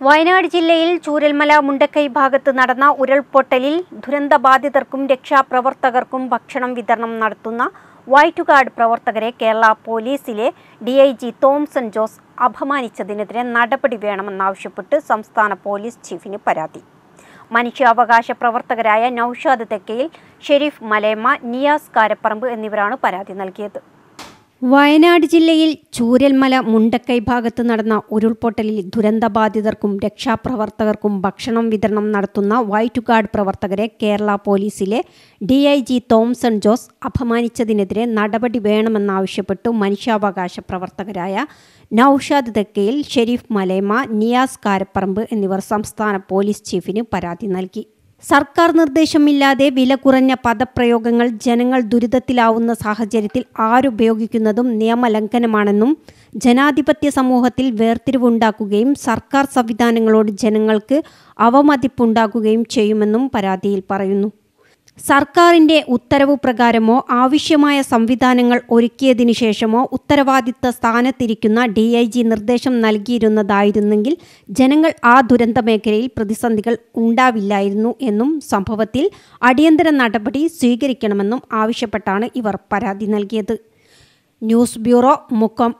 വയനാട് ജില്ലയിൽ ചൂരൽമല മുണ്ടക്കൈ ഭാഗത്ത് നടന്ന ഉരുൾപൊട്ടലിൽ ദുരന്തബാധിതർക്കും രക്ഷാപ്രവർത്തകർക്കും ഭക്ഷണം വിതരണം നടത്തുന്ന വൈറ്റ് ഗാർഡ് പ്രവർത്തകരെ കേരള പോലീസിലെ D I G Thomson Jose അപമാനിച്ചതിനെതിരെ നടപടി വേണമെന്നാവശ്യപ്പെട്ട് സംസ്ഥാന പോലീസ് ചീഫിന് പരാതി. മനുഷ്യാവകാശ പ്രവർത്തകരായ നൌഷാദ് തെക്കയിൽ ഷെരീഫ് മലേമ നിയാസ് കാരപ്പറമ്പ് എന്നിവരാണ് പരാതി നൽകിയത്. വയനാട് ജില്ലയിൽ ചൂരൽമല മുണ്ടക്കൈ ഭാഗത്ത് നടന്ന ഉരുൾപൊട്ടലിൽ ദുരന്തബാധിതർക്കും രക്ഷാപ്രവർത്തകർക്കും ഭക്ഷണം വിതരണം നടത്തുന്ന വൈറ്റ് ഗാർഡ് പ്രവർത്തകരെ കേരള പോലീസിലെ D I G Thomson Jose അപമാനിച്ചതിനെതിരെ നടപടി വേണമെന്നാവശ്യപ്പെട്ടു മനുഷ്യാവകാശ പ്രവർത്തകരായ നൌഷാദ് ദക്കയിൽ ഷെരീഫ് മലേമ നിയാസ് കാരപ്പറമ്പ് എന്നിവർ സംസ്ഥാന പോലീസ് ചീഫിന് പരാതി നൽകി. സർക്കാർ നിർദ്ദേശമില്ലാതെ വില കുറഞ്ഞ പദപ്രയോഗങ്ങൾ ജനങ്ങൾ ദുരിതത്തിലാവുന്ന സാഹചര്യത്തിൽ ആരുപയോഗിക്കുന്നതും നിയമലംഘനമാണെന്നും ജനാധിപത്യ സമൂഹത്തിൽ വേർതിരിവുണ്ടാക്കുകയും സർക്കാർ സംവിധാനങ്ങളോട് ജനങ്ങൾക്ക് അവമതിപ്പുണ്ടാക്കുകയും ചെയ്യുമെന്നും പരാതിയിൽ പറയുന്നു. സർക്കാരിന്റെ ഉത്തരവ് പ്രകാരമോ ആവശ്യമായ സംവിധാനങ്ങൾ ഒരുക്കിയതിനു ശേഷമോ ഉത്തരവാദിത്ത സ്ഥാനത്തിരിക്കുന്ന ഡി ഐ ജി നിർദ്ദേശം നൽകിയിരുന്നതായിരുന്നെങ്കിൽ ജനങ്ങൾ ആ ദുരന്ത മേഖലയിൽ പ്രതിസന്ധികൾ ഉണ്ടാവില്ലായിരുന്നു എന്നും സംഭവത്തിൽ അടിയന്തര നടപടി സ്വീകരിക്കണമെന്നും ആവശ്യപ്പെട്ടാണ് ഇവർ പരാതി നൽകിയത്. News bureau Mukkam.